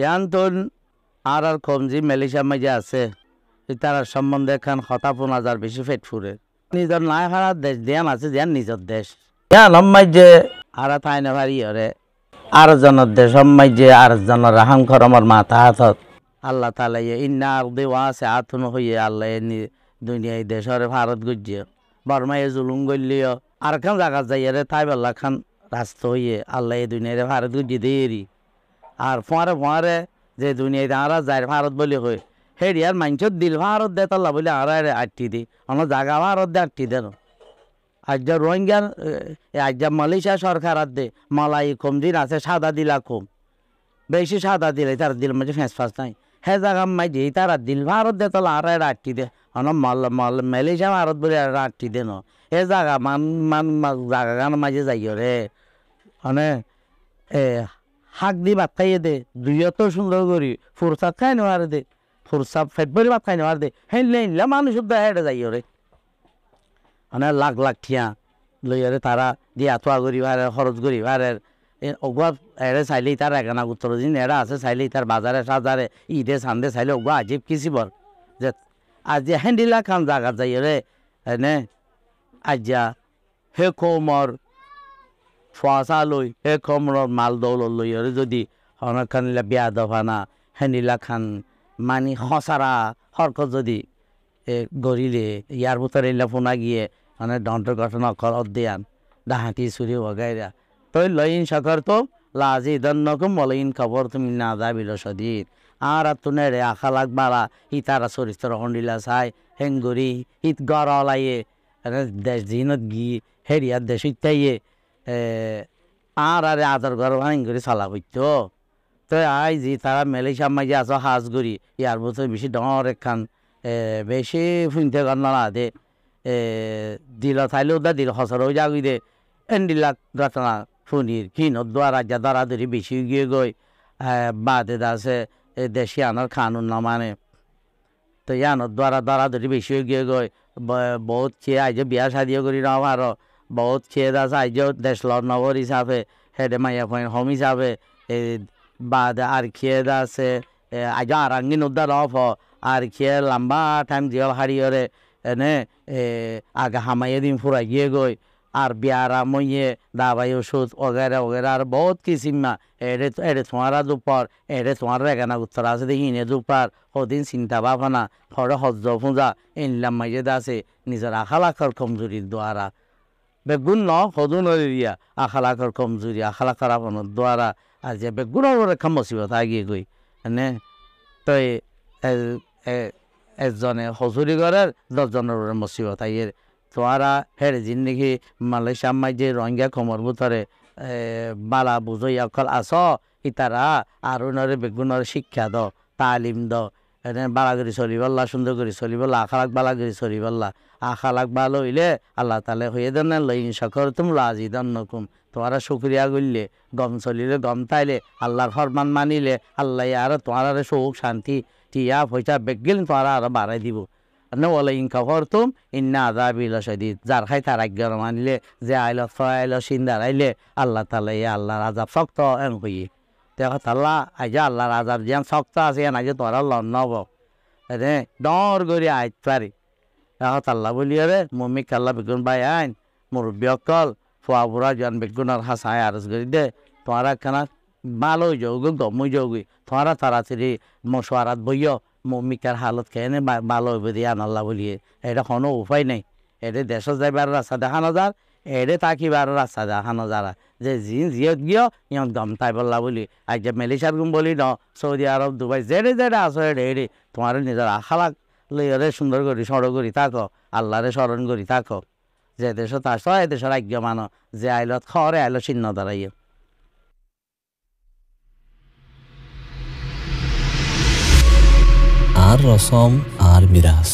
ইয়ান তো আর আর কমজি মালয়েশিয়া মাঝে আছে। তার সম্বন্ধে খান হতা পনেরো হাজার বেশি ফেট ফুরে নিজের নাই হারা দেশ, দিয়ান আছে, দিয়ান নিজের দেশ। ইয়ান মাঝে আর তাই না ভারি হরে আর জনের দেশ মাঝে আর জনের রাহাম খরমর মাথা হাতত। আল্লাহ তালা ইয়ে ইন্না আর্দে ওয়াসে আতুন হইয়ে আল্লাহ দুনিয়ায় দেশরে ভারত গুজিয়ে বর্মায় জুলুম গলিও আর খান জায়গা যাইয়ারে তাই বেলা খান রাস্তা হইয়ে আল্লাহ এই দুনিয়ারে ভারত গুজি দেরি আর ফোঁয়ারে ফোঁয়ারে যে দুনিয়ায় আরা যায় ভারত বলি হই হেডি আর মাঞ্চত দিল ভারত দে তাল্লা বলে আর আটটি দি আমার জায়গা ভারত দে আটটি দেন আজ রোহিঙ্গার আজ মালয়েশিয়া সরকার আর দে, মালাই কম দিন আছে সাদা দিলা কম বেশি সাদা দিলে তার দিল মাঝে ফেঁস ফাঁস নাই। হে জায়গা মাঝে তারা দিল ভারত দে তাহলে আর আটটি দে অন মল মল মালয়েশিয়া ভারত বলে আর আটটি দে ন। এ জায়গা মান মান জায়গা গান মাঝে যাই রে মানে এ হাক দি ভাত খাইয়ে দে দুইও তো সুন্দর করি, ফুরসাদ খাই নেওয়ার দে, ফুরসাদ বলে ভাত খাই নেওয়ার দে, হেনলে হেনলে মানুষ উদ্দা হেঁটে যাই রে মানে লাখ লাখ ঠিয়া লইয়ারে তারা দিয়া থোয়া করি ভারে খরচ করি ভারে ওগুয়া এড়ে চাইলেই তার একানা উত্তর দিন এরা আছে, চাইলেই তার বাজারে সাজারে ঈদে সান্দে চাইলে ওগুয়া আজিব বল যে আজি হেন্ডিলা খান জাগাত যাই রে এনে আজ্যা হে কমর ফসা লই হে কমর মাল দৌল লই রে যদি খান বিয়া দফানা হেন্ডিলা খান মানি হসারা হরক যদি এ গরিলে ইয়ার ভিতরে এলা ফোনা গিয়ে মানে দন্ত ঘটনা খরচ দিয়ান ডাহাতি চুরি বগাইরা তই লইন সকর তো লাজি দন্নকুম বলইন খবর তুমি না যাবিল সদিন আর তুনে রে আখা লাগ বালা ই তারা চরিত্র হন্ডিলা চাই হেঙ্গুরি ইত গড় লাইয়ে দেশ দিনত গি হেরিয়ার দেশ ইত্যাইয়ে আর আরে আদর ঘর হেঙ্গুরি চালা হইতো তো আই জি তারা মেলেশিয়া মাঝে আছো হাজ গরি ইয়ার ভিতরে বেশি ডর একখান বেশি ফুনতে গন্না দে। দিল থাইলেও দা, দিল হসরও যাগুই দে। এন্ডিলা ঘটনা ফুনির হিন দ্বারা যা দ্বারা ধরি বেশি গিয়ে গই বাদে দাসে দেশি আনার খানুন না মানে তো ইয়ানোর দ্বারা দ্বারা ধরি বেশি গিয়ে গই বহুত খেয়ে আইজ বিয়া শাদিও করি নাও আরও বহুত খেয়ে দাস আইজ দেশ নগর হিসাবে হেডে মাইয়া ফইন হোম হিসাবে বাদে আর খেয়ে দাসে আইজ আর আঙ্গিন উদ্ধার অফ আর খেয়ে লম্বা টাইম জিয়াল হারিয়রে এনে আগে হামাইয়ে দিন ফুরাই গিয়ে গই আর বিয়ারা মইয়ে দাবাই ওষুধ ওগেরা ওগেরা আর বহুত কিসিমা এড়ে এড়ে তোমারা দুপর এড়ে তোমার রেগানা উত্তর আছে দেখি ইনে দুপার সদিন চিন্তা ভাবনা হরে হজ্জ পূজা, এনলাম মাইজে দাসে নিজের আখালাখর কমজুরির দ্বারা বেগুন ন সদু নরিয়া আখালাখর কমজুরি আখালাখর আপনার দ্বারা আর যে বেগুনের রেখা মসিবত আগিয়ে গই এনে তই এজনে হজুরি ঘরের দশজনের মসিবত আইয়ের তোয়ারা হেরে জিন্দগি মালয়েশিয়া মাঝে রোহিঙ্গা কমর ভিতরে বালা বুঝই অকল আস ইতারা আরও নরে বেগুনের শিক্ষা দ, তালিম দ। এনে বালা করে চলিবল্লা সুন্দর করে চলিবল্লা আখালাক বালা করে চলিবল্লা আখালাক ভালো হইলে আল্লাহ তালে হয়ে দেন লইন সকর তুম লাজি দন নকুম। তোমারা শুক্রিয়া করলে গম চলিলে গম তাইলে, আল্লাহর ফরমান মানিলে, আল্লাহ আর তোমার সুখ, শান্তি, টিয়া পয়সা বেগিল তোমারা আরও বাড়াই দিব। ওলা ইন খবর তুম ইন্না আদা বিল সদিদ যার খাই তার আজ্ঞা মানলে, যে আইল আইল, সিন্দার আইলে, আল্লাহ তালা আল্লাহর আজাব শক্ত এন হই দেখো তাল্লা আইজা আল্লাহর আজাব যেন শক্ত আছে এন আইজে তোরা লন নব। রে ডর করে আইত পারি দেখো তাল্লা বলি রে মম্মি কাল্লা বেগুন বাই আইন মুরব্বী অকল ফুয়া বুড়া জন বেগুনার হাসায় আরজ করি দে। তোমারা কেনা ভালো যোগ, গমই যোগী। তোমারা তাড়াতাড়ি মশওয়ারাত বইয় মমিকার হালত কেনে ভালো হইব দিয়ে আনাল্লা বলিয়ে। এটা কোনো উপায় নেই। এটা দেশ যাইবার রাস্তা দেখানো যার এড়ে তাকিবার রাস্তা দেখানো যারা যে জি জিয়ত গিয়ে ইয়ন দম তাই বললা বলি। আজ যে মেলিশার গুম বলি ন সৌদি আরব দুবাই যেড়ে যেড়ে আসো এড়ে এড়ে তোমার নিজের আখালাক লইয়ারে সুন্দর করি সড় করি থাকো আল্লাহরে স্মরণ করি থাকো। যে দেশত আসো এ দেশের আজ্ঞ মানো যে আইলত খরে আইলো চিহ্ন দাঁড়াইয়ে আর রসম আর মিরাজ